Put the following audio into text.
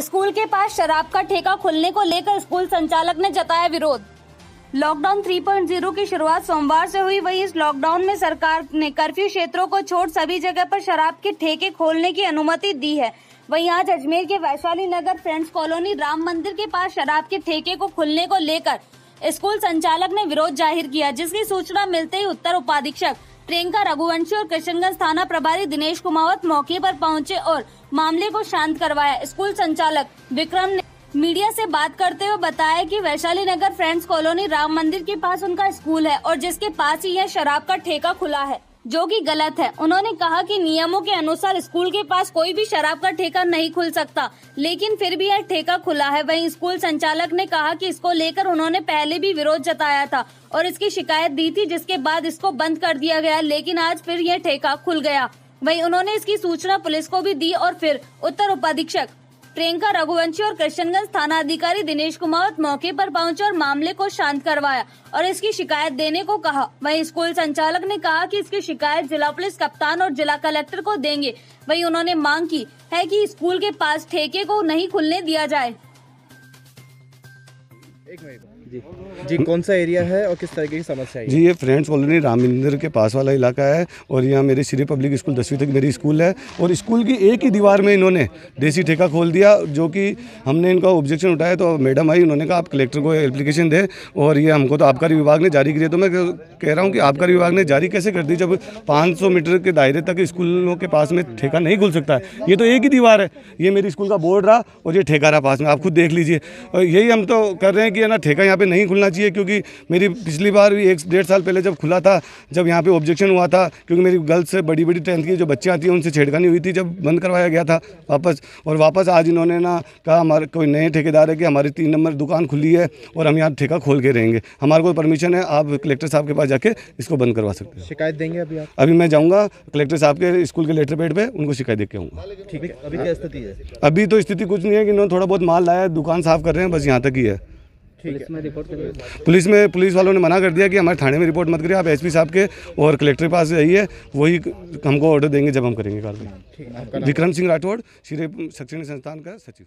School के पास शराब का ठेका खुलने को लेकर स्कूल संचालक ने जताया विरोध। लॉकडाउन 3.0 की शुरुआत सोमवार से हुई, वही इस लॉकडाउन में सरकार ने कर्फ्यू क्षेत्रों को छोड़ सभी जगह पर शराब के ठेके खोलने की अनुमति दी है। वहीं आज अजमेर के वैशाली नगर फ्रेंड्स कॉलोनी राम मंदिर के पास शराब के ठेके को खुलने को लेकर स्कूल संचालक ने विरोध ज़ाहिर किया, जिसकी सूचना मिलते ही उत्तर उपाधीक्षक प्रियंका रघुवंशी और किशनगंज थाना प्रभारी दिनेश कुमावत मौके पर पहुँचे और मामले को शांत करवाया। स्कूल संचालक विक्रम ने मीडिया से बात करते हुए बताया कि वैशाली नगर फ्रेंड्स कॉलोनी राम मंदिर के पास उनका स्कूल है और जिसके पास ही यह शराब का ठेका खुला है। जो कि गलत है। उन्होंने कहा कि नियमों के अनुसार स्कूल के पास कोई भी शराब का ठेका नहीं खुल सकता। लेकिन फिर भी यह ठेका खुला है। वहीं स्कूल संचालक ने कहा कि इसको लेकर उन्होंने पहले भी विरोध जताया था और इसकी शिकायत दी थी, जिसके बाद इसको बंद कर दिया गया। लेकिन आज फिर यह ठेका खुल गया। वहीं उन्होंने इसकी सूचना पुलिस को भी दी और फिर उत्तर उपाधीक्षक प्रियंका रघुवंशी और कृष्णगंज थाना अधिकारी दिनेश कुमार मौके पर पहुँचे और मामले को शांत करवाया और इसकी शिकायत देने को कहा। वहीं स्कूल संचालक ने कहा कि इसकी शिकायत जिला पुलिस कप्तान और जिला कलेक्टर को देंगे। वहीं उन्होंने मांग की है कि स्कूल के पास ठेके को नहीं खुलने दिया जाए। एक मिनट। जी जी कौन सा एरिया है और किस तरीके की समस्या है जी, ये फ्रेंड्स कॉलोनी राम मंदिर के पास वाला इलाका है और यहाँ मेरे श्री पब्लिक स्कूल दसवीं तक मेरी स्कूल है और स्कूल की एक ही दीवार में इन्होंने देसी ठेका खोल दिया जो कि हमने इनका ऑब्जेक्शन उठाया तो मैडम आई, उन्होंने कहा, आप कलेक्टर को एप्लीकेशन दे और ये हमको तो आबकारी विभाग ने जारी किया। तो मैं कह रहा हूँ कि आबकारी विभाग ने जारी कैसे कर दी जब पाँच मीटर के दायरे तक स्कूलों के पास में ठेका नहीं खुल सकता ये तो एक ही दीवार है। ये मेरी स्कूल का बोर्ड रहा और ये ठेका रहा पास में। आप खुद देख लीजिए। यही हम तो कर रहे हैं कि ना, ठेका यहाँ पे नहीं खुलना चाहिए क्योंकि मेरी पिछली बार भी एक डेढ़ साल पहले जब खुला था जब यहाँ पे ऑब्जेक्शन हुआ था क्योंकि मेरी गर्ल्स से बड़ी बड़ी टेंथ की जो बच्चियाँ आती हैं उनसे छेड़खानी हुई थी जब बंद करवाया गया था वापस। और वापस आज इन्होंने ना कहा हमारे कोई नए ठेकेदार है कि हमारी तीन नंबर दुकान खुली है और हम यहाँ ठेका खोल के रहेंगे। हमारे को परमिशन है आप कलेक्टर साहब के पास जाके इसको बंद करवा सकते हैं। शिकायत देंगे अभी आप? अभी मैं जाऊँगा कलेक्टर साहब के स्कूल के लेटर पेड पर उनको शिकायत दे के आऊँगा। ठीक है अभी क्या स्थिति है? अभी तो स्थिति कुछ नहीं है कि इन्होंने थोड़ा बहुत माल लाया है दुकान साफ़ कर रहे हैं बस यहाँ तक ही है। पुलिस में रिपोर्ट पुलिस में पुलिस वालों ने मना कर दिया कि हमारे थाने में रिपोर्ट मत करिए आप एसपी साहब के और कलेक्टर के पास जाइए वही हमको ऑर्डर देंगे जब हम करेंगे कार्रवाई। विक्रम सिंह राठौड़ श्री शैक्षणिक संस्थान का सचिव।